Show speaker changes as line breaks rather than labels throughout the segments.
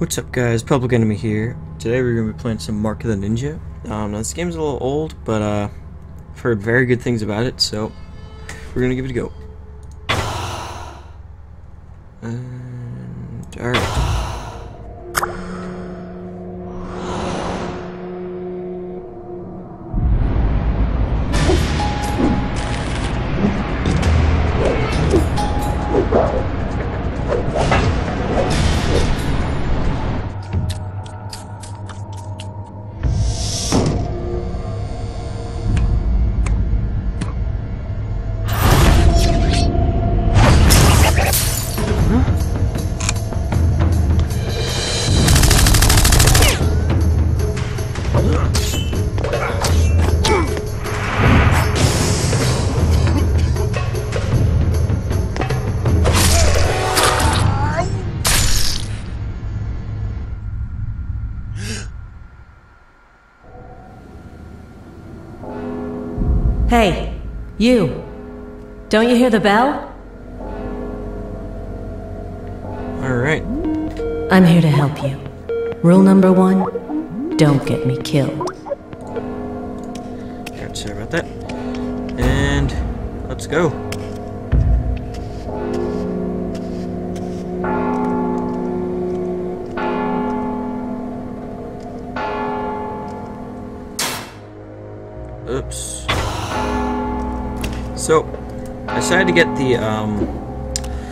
What's up guys, Public Enemy here. Today we're going to be playing some Mark of the Ninja. Um, now this game's a little old, but uh, I've heard very good things about it, so we're going to give it a go. And,
you. Don't you hear the bell?
Alright.
I'm here to help you. Rule number one don't get me killed.
Alright, sorry about that. And, let's go. So, I decided to get the, um,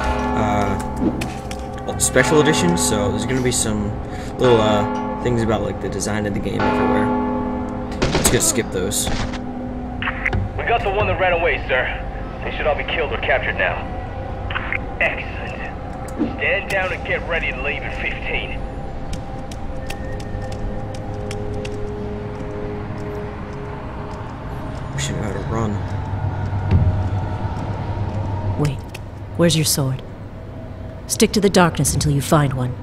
uh, special edition, so there's gonna be some little, uh, things about, like, the design of the game everywhere. Let's just skip those.
We got the one that ran away, sir. They should all be killed or captured now. Excellent. Stand down and get ready to leave at 15.
We should know how to run.
Where's your sword? Stick to the darkness until you find one.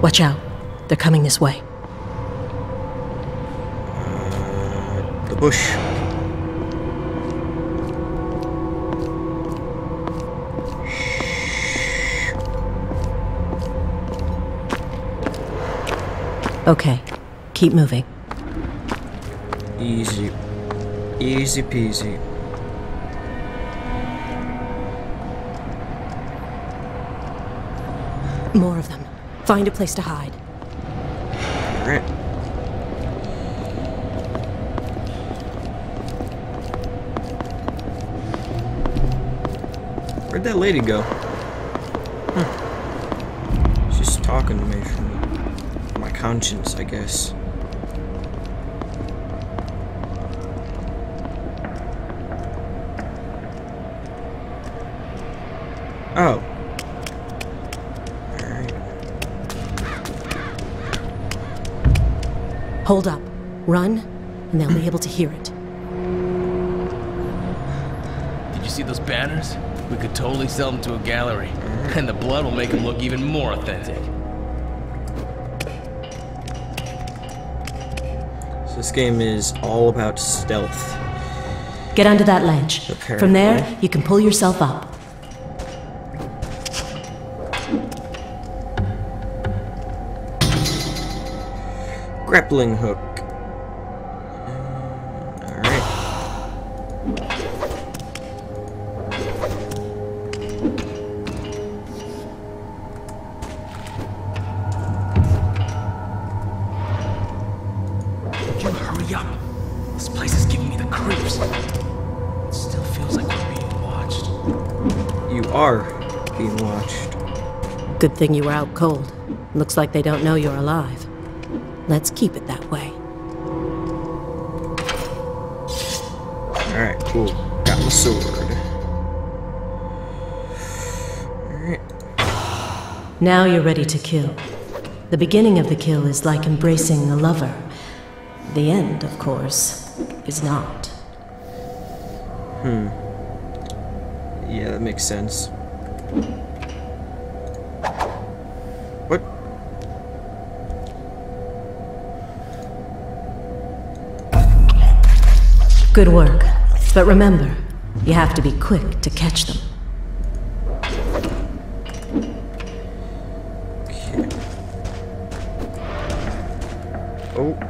Watch out. They're coming this way.
Uh, the bush.
Okay, keep moving.
Easy. Easy peasy.
More of them. Find a place to hide.
Alright. Where'd that lady go? Hmm. She's talking to me from my conscience, I guess. Oh.
Hold up. Run, and they'll be able to hear it.
Did you see those banners? We could totally sell them to a gallery. And the blood will make them look even more authentic.
So this game is all about stealth.
Get under that ledge. From there, you can pull yourself up.
Being watched.
Good thing you were out cold. Looks like they don't know you're alive. Let's keep it that way.
Alright, cool. Got my sword. Alright.
Now you're ready to kill. The beginning of the kill is like embracing a lover. The end, of course, is not. Hmm.
Yeah, that makes sense.
Good work. But remember, you have to be quick to catch them.
Okay. Oh.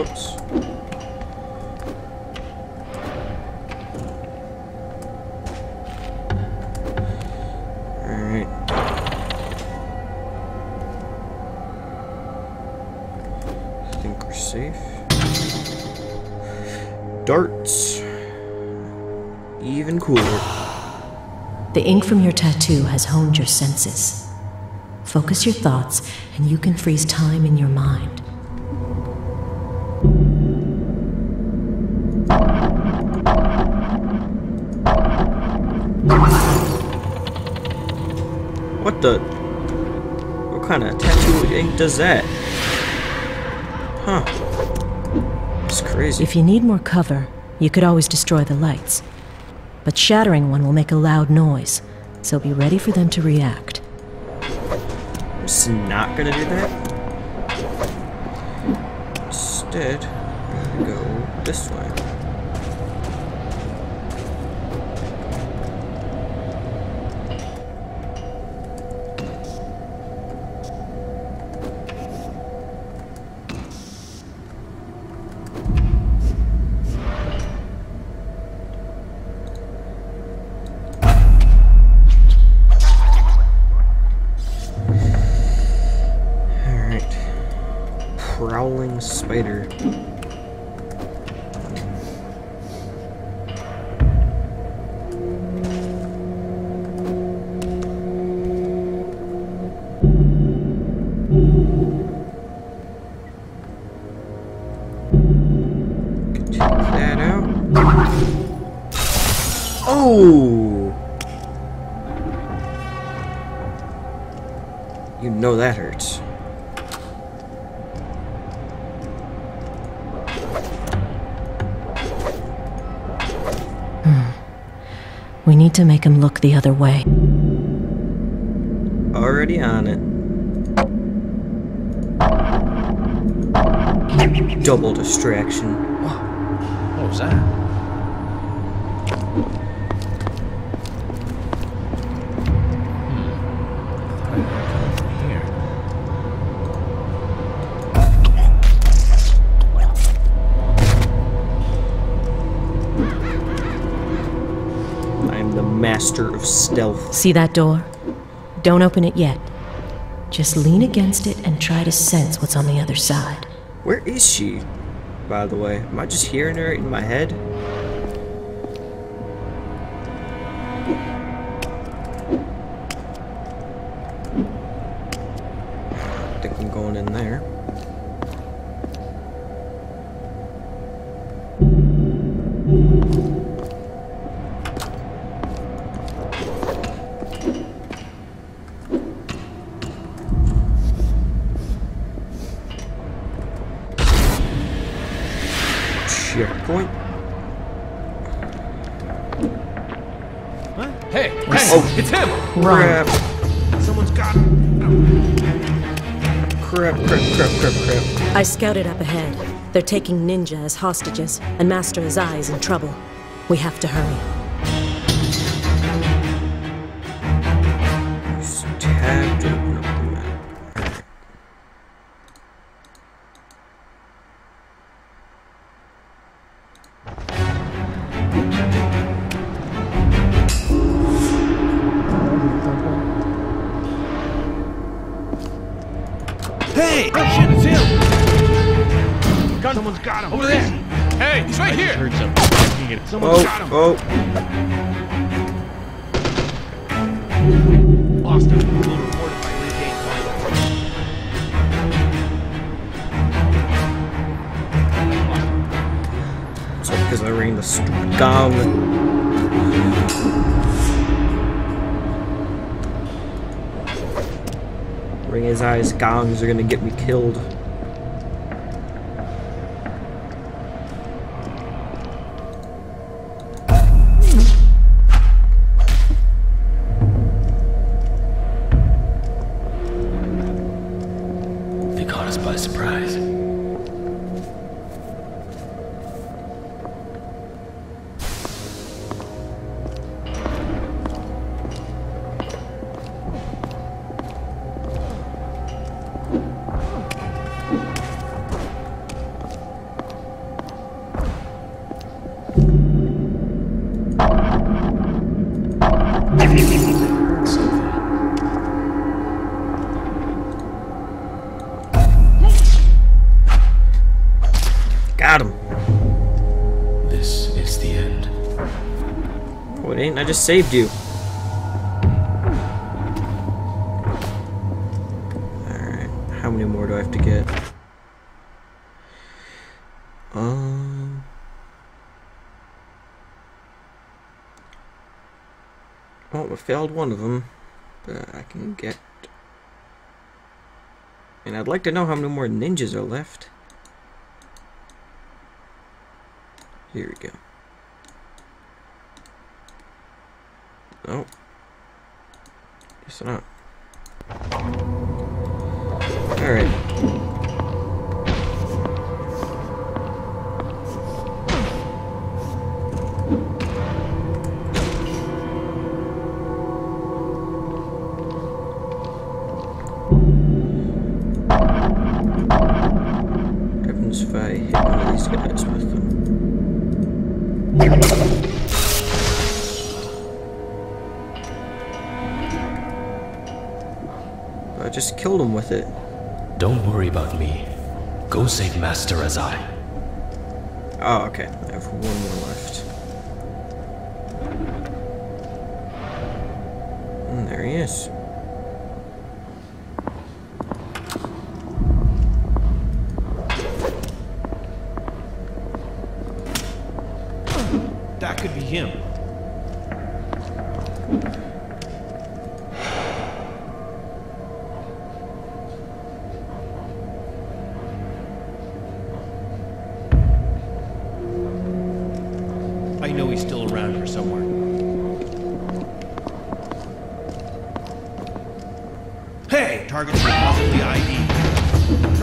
Whoops. Alright. I think we're safe. Darts. Even cooler.
The ink from your tattoo has honed your senses. Focus your thoughts, and you can freeze time in your mind.
What the? What kind of tattoo ink does that? Huh. It's crazy.
If you need more cover, you could always destroy the lights. But shattering one will make a loud noise, so be ready for them to react.
I'm just not gonna do that. Instead, I'm gonna go this way. Spider. Oh! You know that hurts.
We need to make him look the other way.
Already on it. Double distraction.
What was that?
Of stealth.
See that door? Don't open it yet. Just lean against it and try to sense what's on the other side.
Where is she, by the way? Am I just hearing her in my head? I think I'm going in there.
I scouted up ahead. They're taking Ninja as hostages, and Master Azai is in trouble. We have to hurry.
Just
Oh. Lost if I regain
all because I rang the stupid gong. Ring his eyes, gongs are gonna get me killed. Just saved you. Alright. How many more do I have to get? Um. Well, I failed one of them, but I can get. And I'd like to know how many more ninjas are left. Here we go. Oh. Guess not. Alright. Killed him with it.
Don't worry about me. Go save Master Azai.
Oh, okay. I have one more left. And there he is.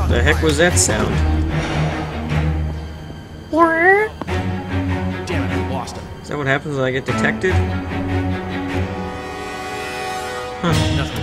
The heck was that sound?
Damn it, I lost him.
Is that what happens when I get detected?
Nothing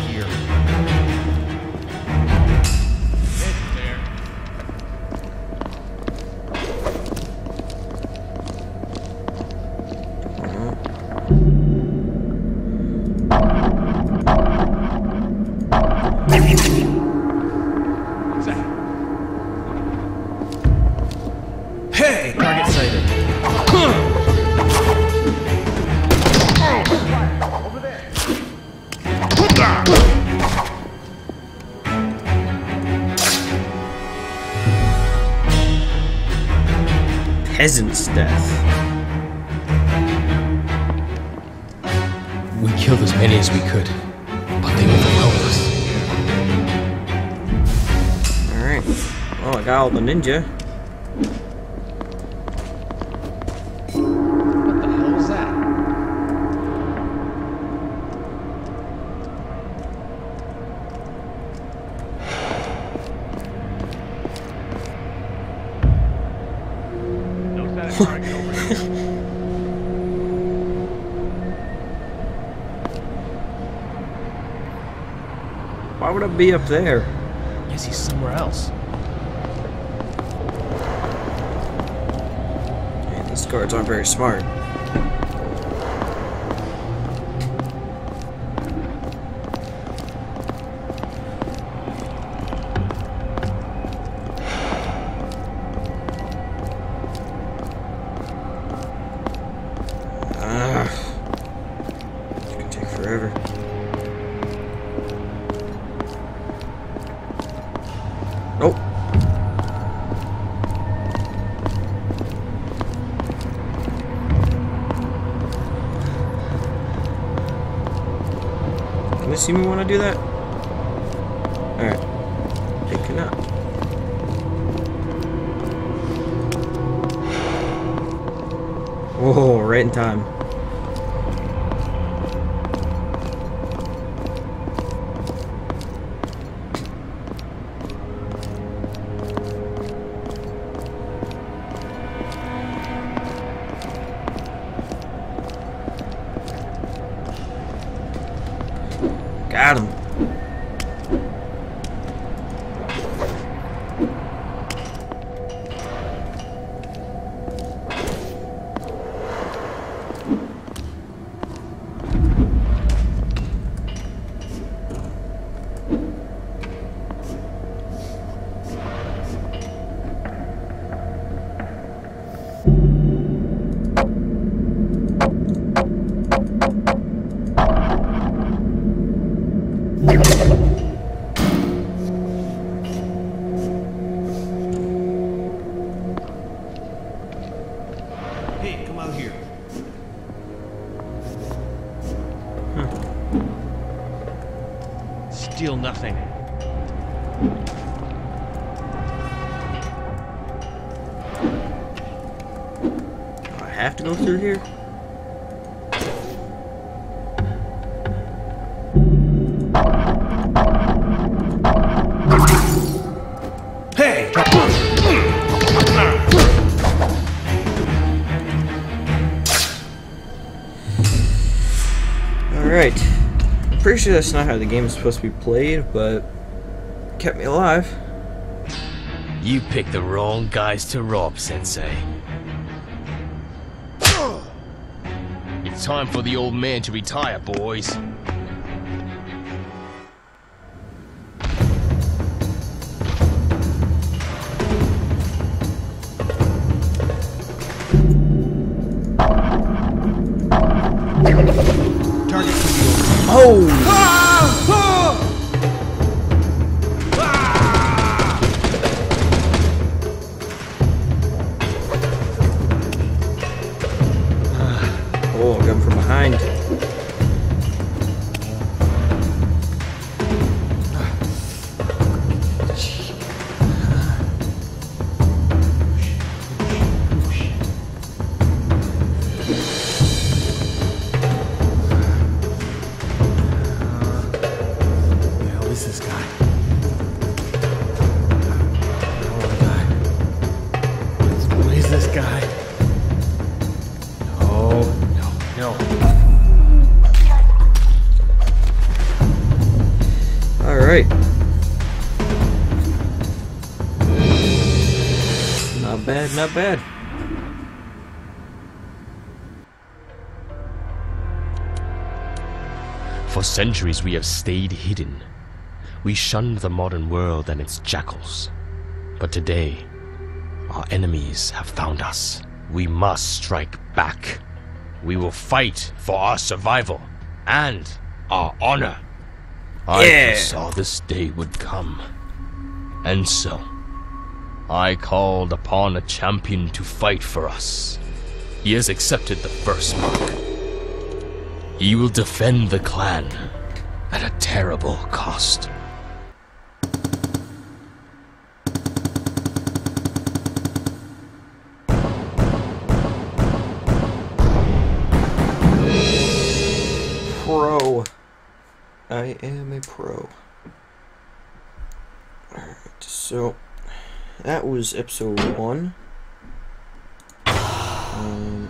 Peasant's death.
We killed as many as we could, but they overwhelmed us.
Alright. Well, I got all the ninja. Would I be up there?
Guess he's somewhere else.
Man, these guards aren't very smart. See me when I do that? Alright. They cannot. Whoa, right in time. Pretty sure that's not how the game is supposed to be played, but kept me alive.
You picked the wrong guys to rob, Sensei. It's time for the old man to retire, boys.
Not bad, bad.
For centuries we have stayed hidden. We shunned the modern world and its jackals. But today, our enemies have found us. We must strike back. We will fight for our survival and our honor. I
Yeah.
foresaw this day would come. And so, I called upon a champion to fight for us. He has accepted the first mark. He will defend the clan at a terrible cost.
Pro. I am a pro. Alright, so that was episode one. Um,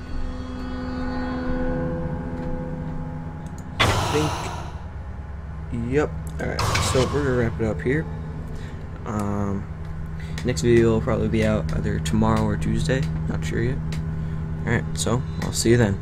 I think. Yep. Alright, so we're gonna wrap it up here. Um, next video will probably be out either tomorrow or Tuesday. Not sure yet. Alright, so I'll see you then.